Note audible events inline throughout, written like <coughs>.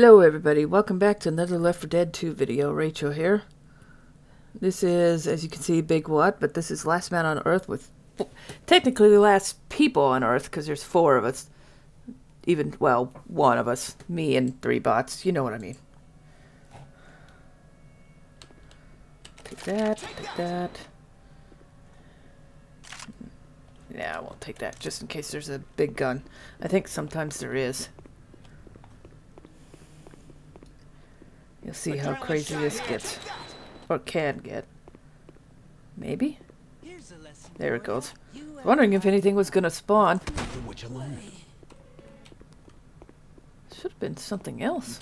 Hello everybody, welcome back to another Left 4 Dead 2 video. Rachel here. This is, as you can see, Big Wat, but this is Last Man on Earth with technically the last people on Earth because there's four of us. Even, well, one of us. Me and three bots. You know what I mean. Take that, take that. Yeah, I won't take that just in case there's a big gun. I think sometimes there is. You'll see how crazy this gets. Or can get. Maybe? There it goes. Wondering if anything was gonna spawn. Should have been something else.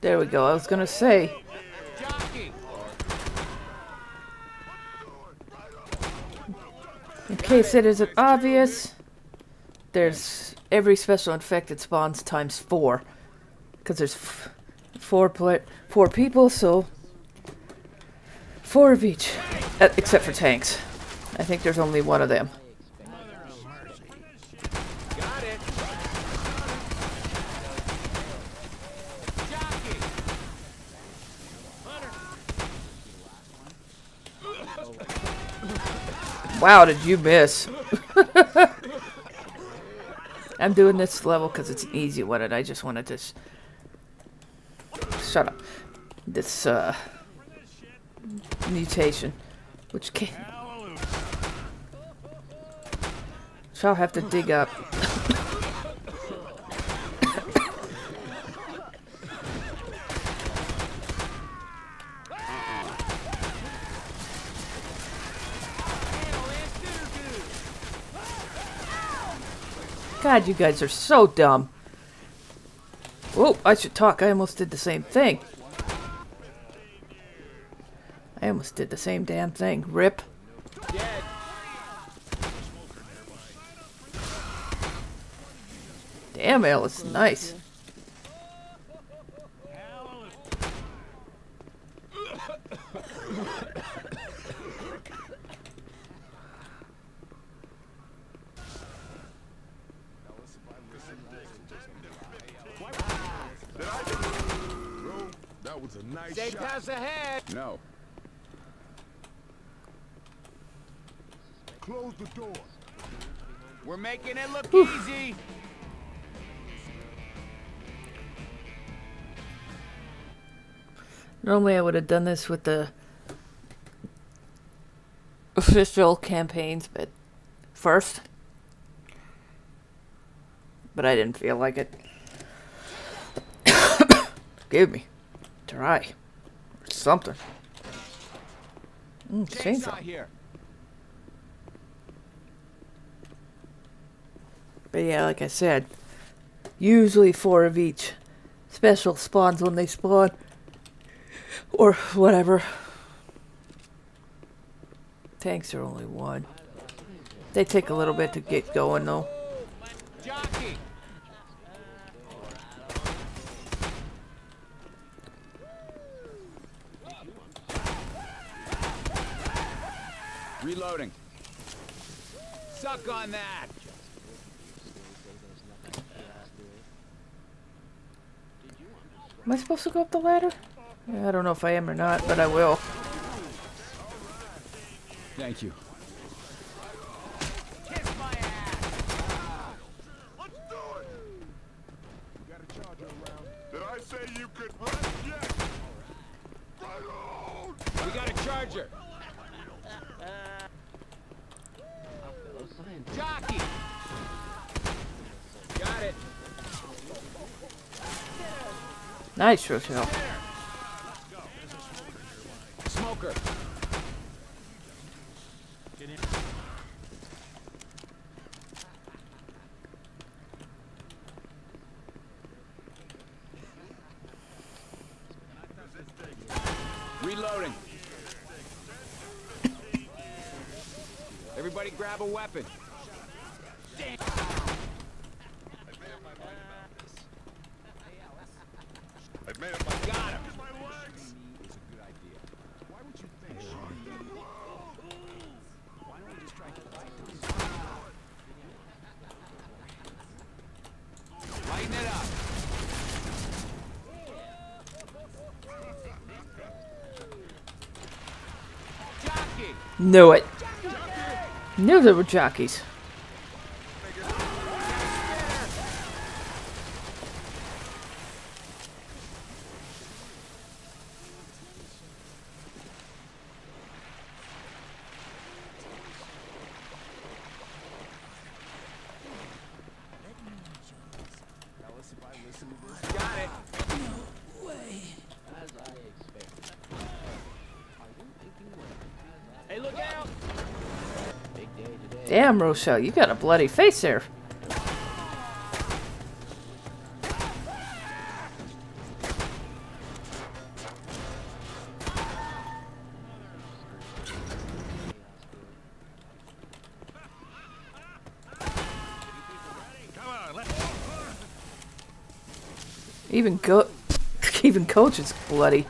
There we go. I was gonna say. In case it isn't obvious, there's every special infected spawns times four. Because there's four play four people, so four of each, uh, except for tanks. I think there's only one of them. Wow, did you miss? <laughs> I'm doing this level because it's an easy one and I just wanted to shut up. This, uh, mutation, which can Shall have to dig up. God, you guys are so dumb. Oh, I should talk. I almost did the same thing. I almost did the same damn thing. Rip. Damn, Ellis, nice. Nice Stay shot. pass ahead. No. Close the door. We're making it look easy. Normally I would have done this with the official campaigns, but first. But I didn't feel like it. <coughs> Give me try. Or something. Mm, chainsaw. here. But yeah, like I said, usually four of each. Special spawns when they spawn. Or whatever. Tanks are only one. They take a little bit to get going though. Jockey. Reloading. Suck on that. Am I supposed to go up the ladder? I don't know if I am or not, but I will. Thank you. Did I say you could? Yes. Right on. We got a charger. Jockey. Got it. Nice, Rochelle. Smoker. Reloading. <laughs> Everybody grab a weapon. I've made up my Got him. Lighten it up. Knew it. Knew there were jockeys. Got it. Hey, look out! Damn, Rochelle, you got a bloody face there. Even go, <laughs> even Coach is bloody.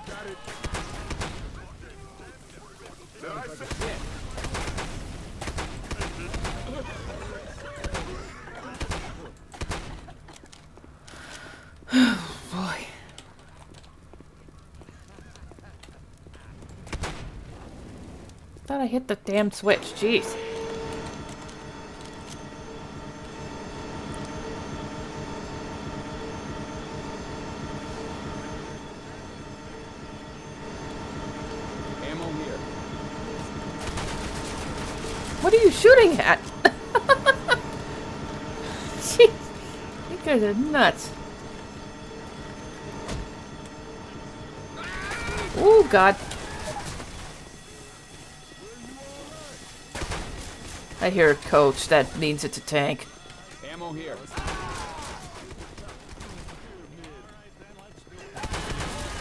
Boy. Thought I hit the damn switch. Jeez. Ammo here. What are you shooting at? <laughs> Jeez. You guys are nuts. Oh, God. I hear a coach. That means it's a tank. Ammo here.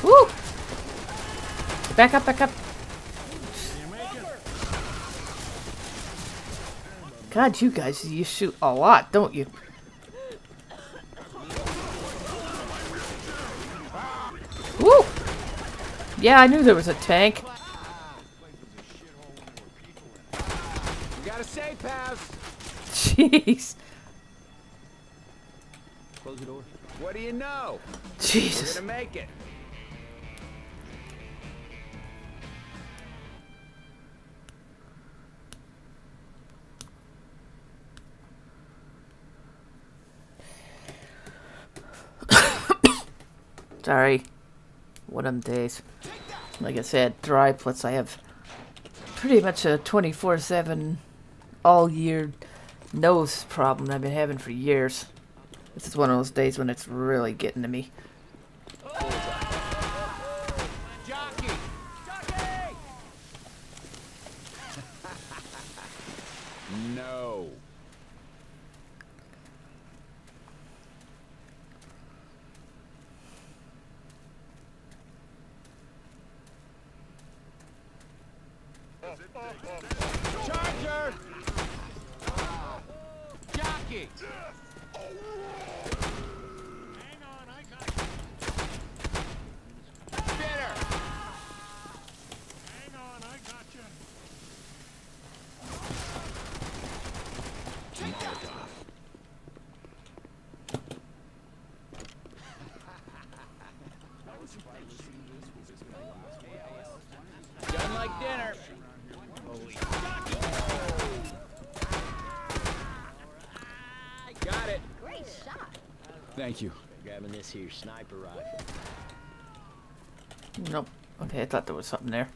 Woo! Back up, back up. God, you guys, you shoot a lot, don't you? Woo! Yeah, I knew there was a tank. We got a safe house. Jeez. Close the door. What do you know? Jesus. We're gonna make it. <coughs> Sorry. What them days. Like I said, dry, plus I have pretty much a 24 7 all year nose problem I've been having for years. This is one of those days when it's really getting to me. <laughs> No. Charger! Jockey! Spitter! hang on, I got you. Done like dinner. Got it. Great shot. Thank you. Grabbing this here sniper rifle. Nope. Okay, I thought there was something there.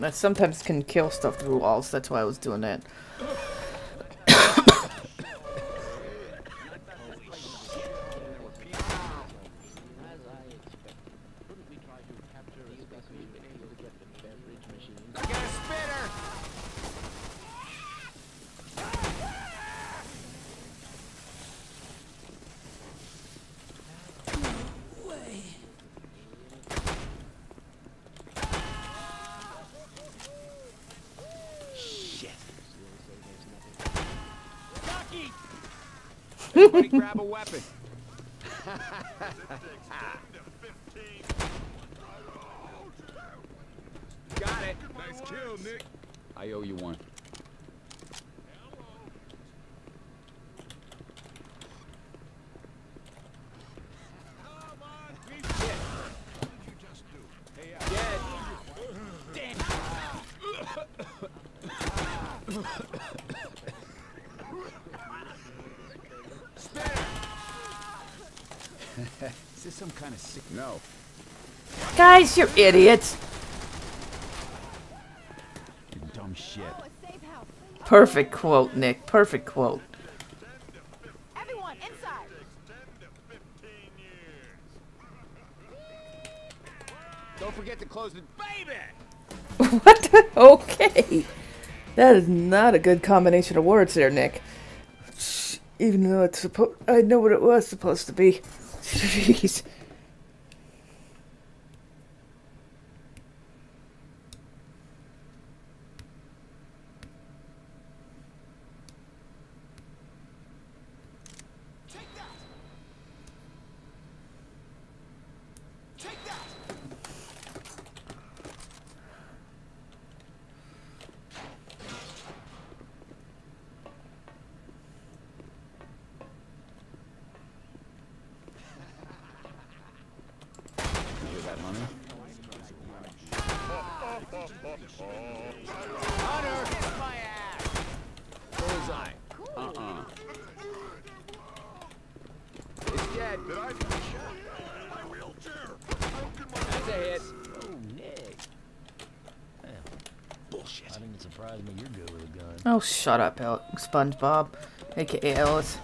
I sometimes can kill stuff through walls. That's why I was doing that. Somebody grab a weapon. Got it. Nice kill, Nick. I owe you one. Dead. Spitter! <laughs> <laughs> some kind of sick? No. Guys, you're idiots. You dumb shit. Oh, a safe house. Perfect quote, Nick. Perfect quote. Everyone inside. 10 to 15 years. Don't forget to close the baby. <laughs> What? the- Okay. That is not a good combination of words there, Nick. Even though it's supposed, I know what it was supposed to be. <laughs> Jeez. You hear Hunter? Hunter! My ass! Bullseye. Uh-uh. It's dead. Did I my wheelchair? That's a hit. Oh, Nick. Bullshit. I think it surprised me you're good with a gun. Oh, shut up, El- SpongeBob, aka Ellis.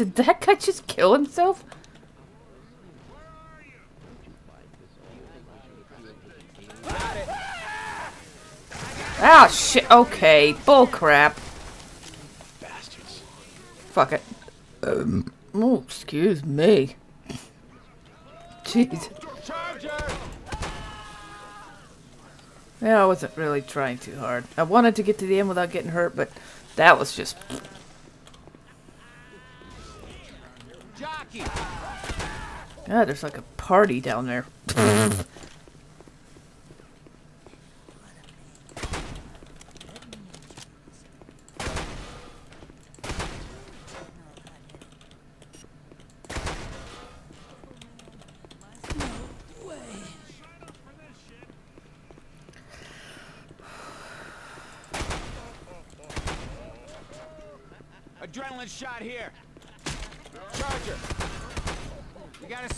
Did that guy just kill himself? Ah, shit. Okay, bull crap. Bastards. Fuck it. Um, oh, excuse me. Jeez. Yeah, I wasn't really trying too hard. I wanted to get to the end without getting hurt, but that was just. God, there's like a party down there. Adrenaline shot here. Charger! Got a!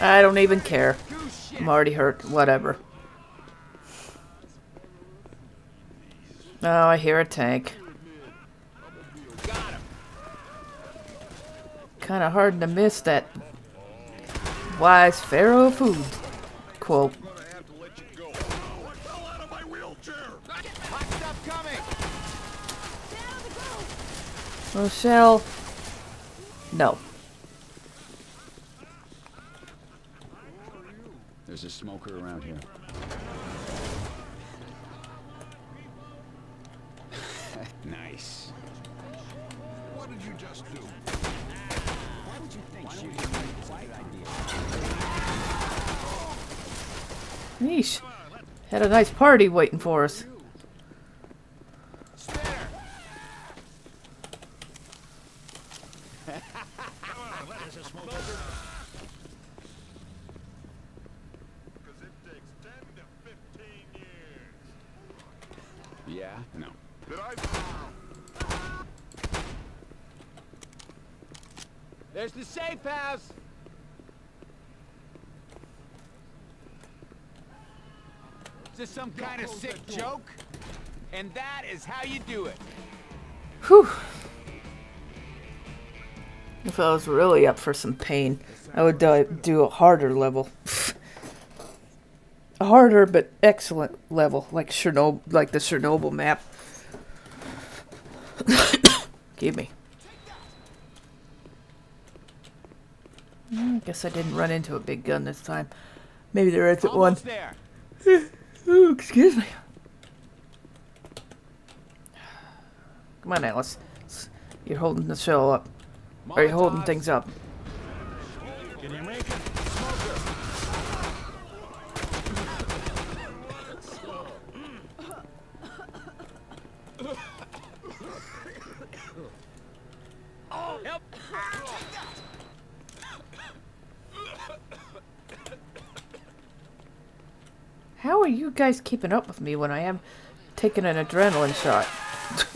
I don't even care. I'm already hurt. Whatever. Oh, I hear a tank. Kind of hard to miss that wise pharaoh food quote. Rochelle. No. There's a smoker around here. <laughs> nice. What did you just do? Why would you think shooting is a good idea? Yeesh. Had a nice party waiting for us. Spitter! Because it takes 10 to 15 years. Yeah? No. Did I? There's the safe house! Is this some kind of sick joke? And that is how you do it. Whew. If I was really up for some pain, I would do, do a harder level. a harder but excellent level, like Chernobyl, like the Chernobyl map. <coughs> Give me. I guess I didn't run into a big gun this time. Maybe there isn't one. There. <laughs> Oh, excuse me. Come on, Ellis. You're holding the show up. Are you're holding things up. Can you make it? Help. How are you guys keeping up with me when I am taking an adrenaline shot?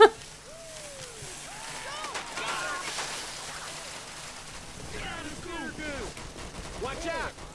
<laughs> Watch out.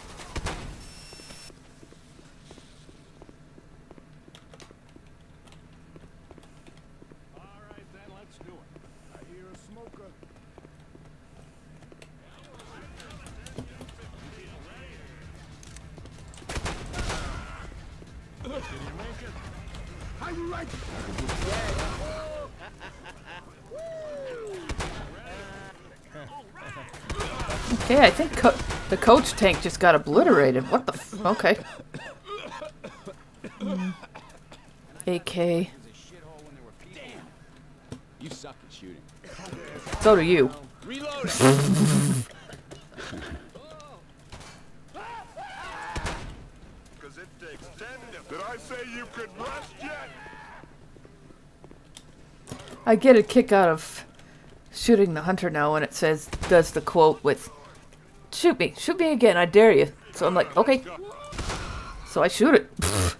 Okay, I think co- the coach tank just got obliterated. What the Okay. AK. You suck at shooting. So do you. <laughs> Did I say you could rest yet? I get a kick out of shooting the hunter now when it says, does the quote with, shoot me, shoot me again, I dare you. So I'm like, okay. So I shoot it. <laughs>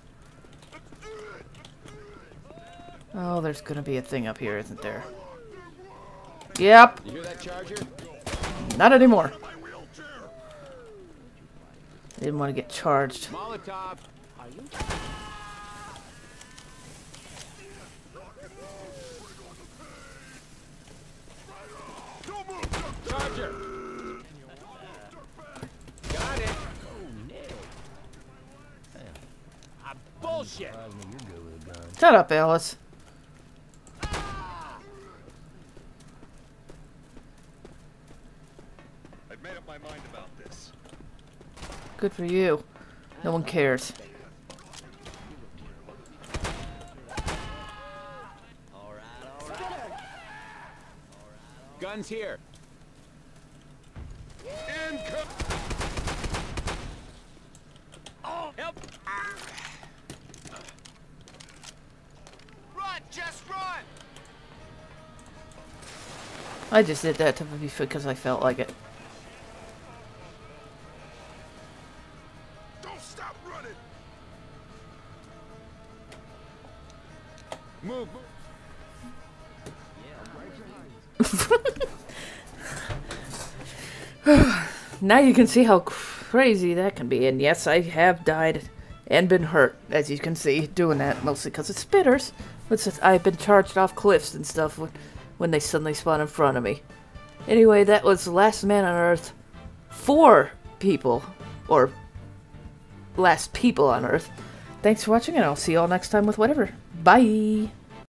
oh, there's gonna be a thing up here, isn't there? Yep, not anymore. Didn't want to get charged. Molotov. Charger. Got it. Oh, Nick. Bullshit. Surprised me you're good with a gun. Shut up, Ellis. I've made up my mind about this. Good for you. No one cares. Guns here. Income! Help. Run, just run. I just did that to be because I felt like it. Don't stop running! Move. Now you can see how crazy that can be. And yes, I have died and been hurt, as you can see, doing that, mostly because it's spitters. Just, I've been charged off cliffs and stuff when, when they suddenly spawn in front of me. Anyway, that was the Last Man on Earth. Four people, or last people on Earth. Thanks for watching, and I'll see you all next time with whatever. Bye!